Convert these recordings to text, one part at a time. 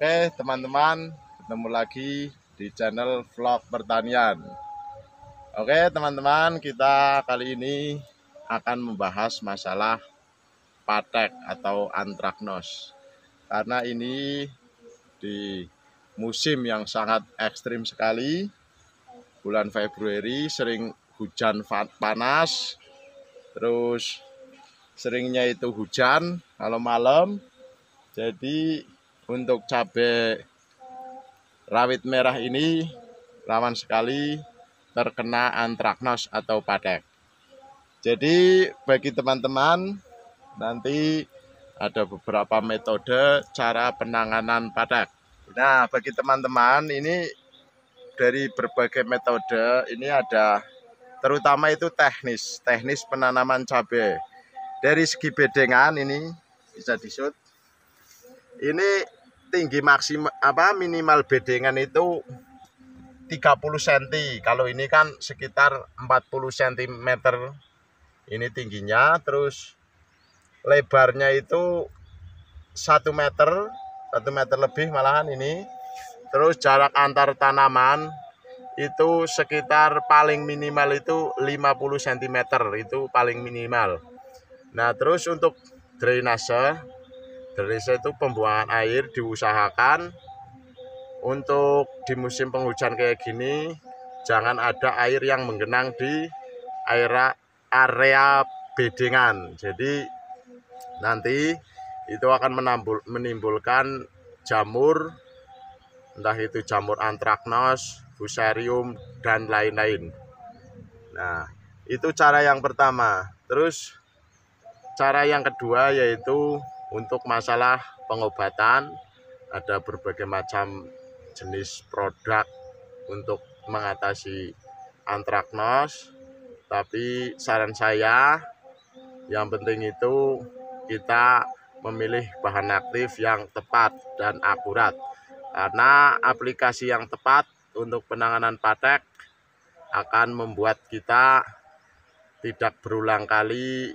Oke teman-teman, ketemu lagi di channel vlog pertanian. Oke teman-teman, kita kali ini akan membahas masalah patek atau antraknos. Karena ini di musim yang sangat ekstrim sekali, bulan Februari sering hujan panas, terus seringnya itu hujan kalau malam. Jadi untuk cabai rawit merah ini rawan sekali terkena antraknos atau padek. Jadi bagi teman-teman nanti ada beberapa metode cara penanganan padek. Nah bagi teman-teman ini dari berbagai metode ini ada terutama itu teknis, teknis penanaman cabai. Dari segi bedengan ini bisa disut. Ini tinggi maksimal apa minimal bedengan itu 30 cm. Kalau ini kan sekitar 40 cm ini tingginya, terus lebarnya itu satu meter, satu meter lebih malahan ini. Terus jarak antar tanaman itu sekitar paling minimal itu 50 cm itu paling minimal. Nah, terus untuk drainase Derisa itu pembuangan air diusahakan untuk di musim penghujan kayak gini jangan ada air yang menggenang di area area bedengan. Jadi nanti itu akan menambul, menimbulkan jamur entah itu jamur antraknos, fusarium dan lain-lain. Nah, itu cara yang pertama. Terus cara yang kedua yaitu untuk masalah pengobatan ada berbagai macam jenis produk untuk mengatasi antraknos. Tapi saran saya yang penting itu kita memilih bahan aktif yang tepat dan akurat. Karena aplikasi yang tepat untuk penanganan patek akan membuat kita tidak berulang kali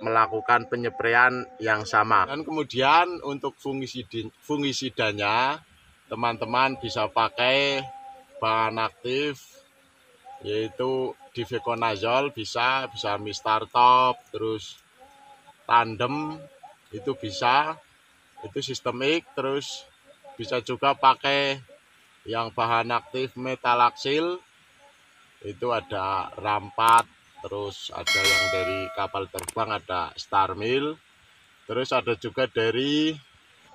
melakukan penyepraian yang sama. Dan kemudian untuk fungisida, fungisidanya teman-teman bisa pakai bahan aktif yaitu difeconazole bisa, bisa Mistar Top, terus tandem itu bisa, itu sistemik, terus bisa juga pakai yang bahan aktif metalaksil itu ada rampat terus ada yang dari kapal terbang ada Star Mill terus ada juga dari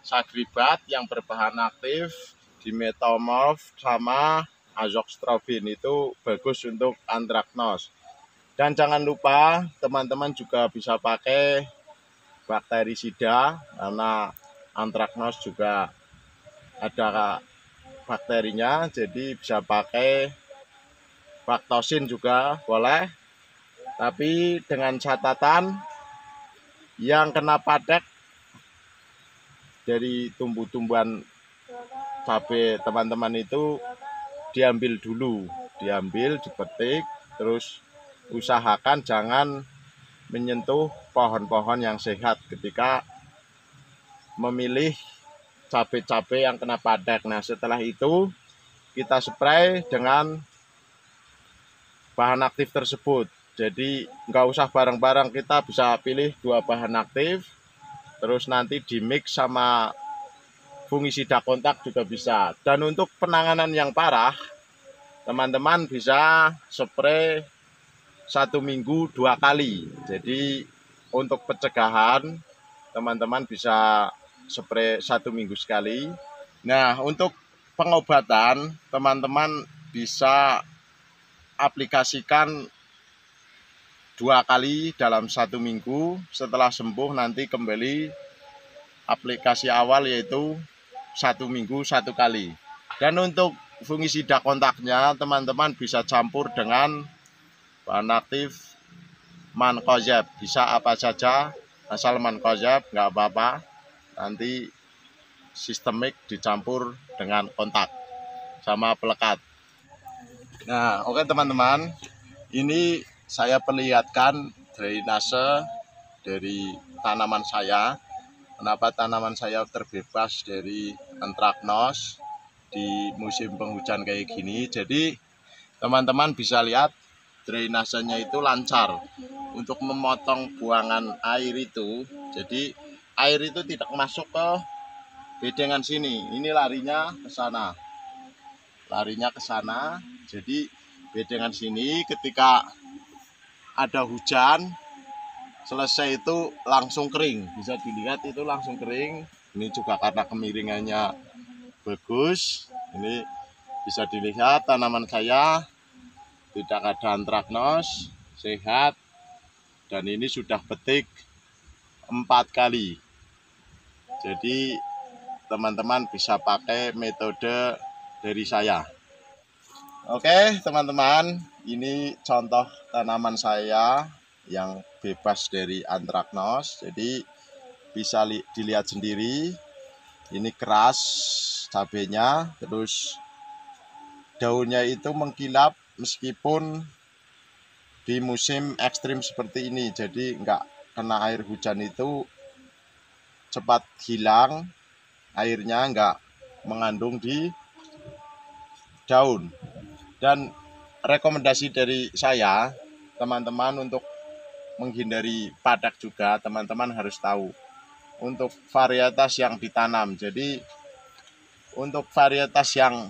sagribat yang berbahan aktif di metamorph sama azoxtrobin itu bagus untuk antraknos. Dan jangan lupa teman-teman juga bisa pakai bakterisida karena antraknos juga ada bakterinya. Jadi bisa pakai baktosin juga boleh tapi dengan catatan yang kena padek dari tumbuh-tumbuhan cabai teman-teman itu diambil dulu, diambil, dipetik, terus usahakan jangan menyentuh pohon-pohon yang sehat ketika memilih cabai-cabai yang kena padek. Nah setelah itu kita spray dengan bahan aktif tersebut jadi nggak usah bareng-bareng. Kita bisa pilih dua bahan aktif. Terus nanti di mix sama fungisida kontak juga bisa. Dan untuk penanganan yang parah teman-teman bisa spray satu minggu dua kali. Jadi untuk pencegahan teman-teman bisa spray satu minggu sekali. Nah untuk pengobatan teman-teman bisa aplikasikan dua kali dalam satu minggu. Setelah sembuh nanti kembali aplikasi awal yaitu satu minggu satu kali. Dan untuk fungisida kontaknya teman-teman bisa campur dengan bahan aktif mankozeb bisa apa saja asal mankozeb nggak apa-apa. Nanti sistemik dicampur dengan kontak sama pelekat. Nah oke teman-teman. Ini saya perlihatkan drainase dari tanaman saya kenapa tanaman saya terbebas dari antraknos di musim penghujan kayak gini. Jadi teman-teman bisa lihat drainasenya itu lancar untuk memotong buangan air itu. Jadi air itu tidak masuk ke bedengan sini. Ini larinya ke sana. Larinya ke sana. Jadi bedengan sini ketika ada hujan selesai itu langsung kering. Bisa dilihat itu langsung kering. Ini juga karena kemiringannya bagus. Ini bisa dilihat tanaman saya. Tidak ada antraknos sehat. Dan ini sudah petik empat kali. Jadi teman-teman bisa pakai metode dari saya. Oke teman-teman ini contoh tanaman saya yang bebas dari antraknos. Jadi bisa dilihat sendiri. Ini keras cabenya, terus daunnya itu mengkilap meskipun di musim ekstrim seperti ini. Jadi enggak kena air hujan itu cepat hilang, airnya enggak mengandung di daun. Dan rekomendasi dari saya, teman-teman untuk menghindari padak juga teman-teman harus tahu untuk varietas yang ditanam. Jadi untuk varietas yang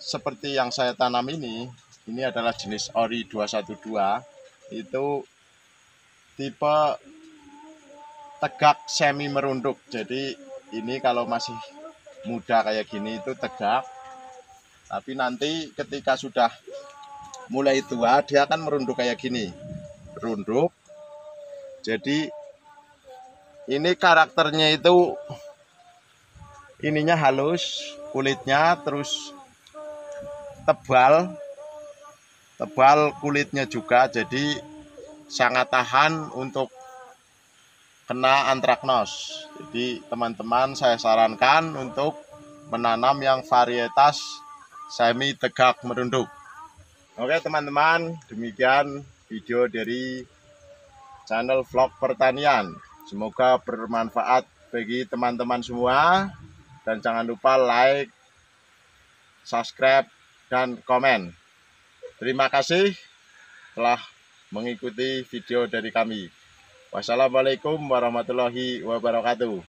seperti yang saya tanam ini, ini adalah jenis Ori 212 itu tipe tegak semi merunduk. Jadi ini kalau masih muda kayak gini itu tegak. Tapi nanti ketika sudah mulai tua dia akan merunduk kayak gini runduk. Jadi ini karakternya itu ininya halus, kulitnya terus tebal. Tebal kulitnya juga jadi sangat tahan untuk kena antraknos. Jadi teman-teman saya sarankan untuk menanam yang varietas semi tegak merunduk. Oke teman-teman, demikian video dari channel vlog pertanian. Semoga bermanfaat bagi teman-teman semua. Dan jangan lupa like, subscribe, dan komen. Terima kasih telah mengikuti video dari kami. Wassalamualaikum warahmatullahi wabarakatuh.